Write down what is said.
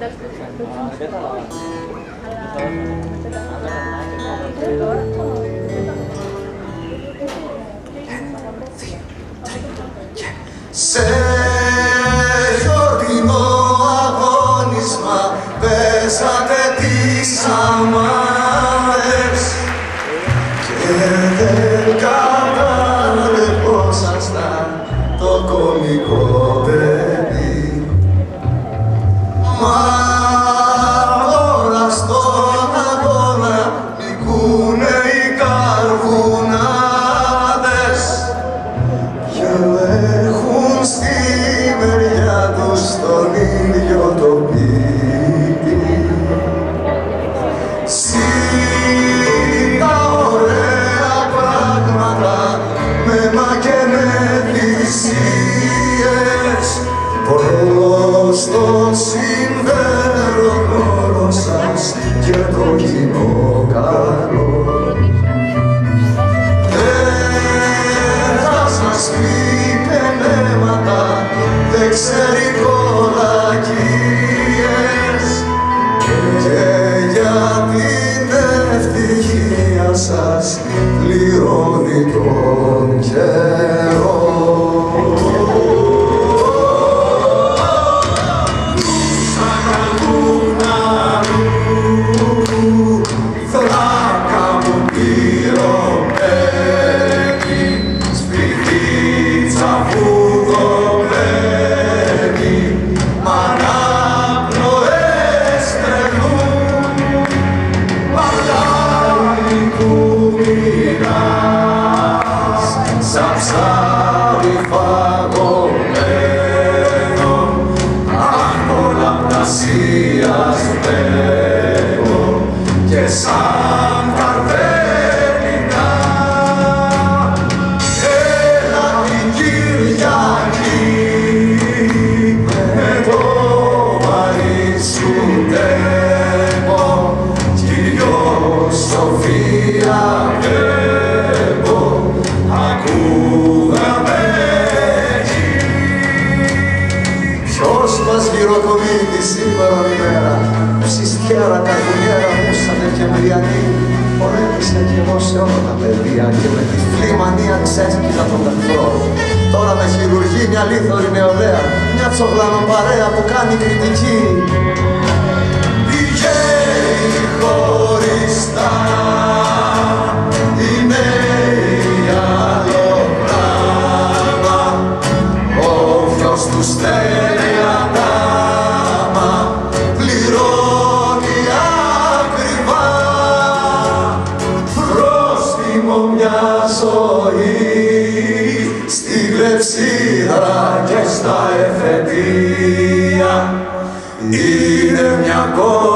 Σε γιορτινό αγώνισμα πέσατε τις αμάρες και δεν κατάλαβε πως ήσασταν το κομικό δεν ξέρει κολακίες και για την ευτυχία σας πληρώνει τον sun. Ποιος μας γυροκομίζει σήμερα ημέρα Ψιστιάρα, καρπουνιέρα, μουσανε και μυριανή Πολέμησα κι εγώ σε όλα τα παιδεία Και με τη φλήμανία ξέσκυζα τον εχθρό. Τώρα με χειρουργεί μια λίθωρη νεολαία Μια τσογλανοπαρέα που κάνει κριτική ζωή στη γλεψίδα και στα εφετεία. Είναι μια κόρη